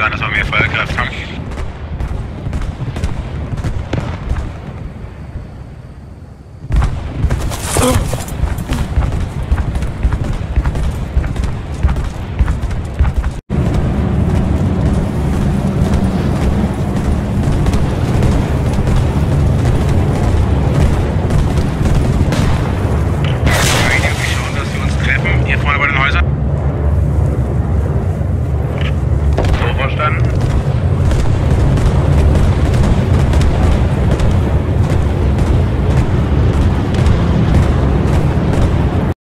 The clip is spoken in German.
dran, dass wir mehr Feuerkraft haben. Ich denke dass sie uns treffen, hier vorne bei den Häusern.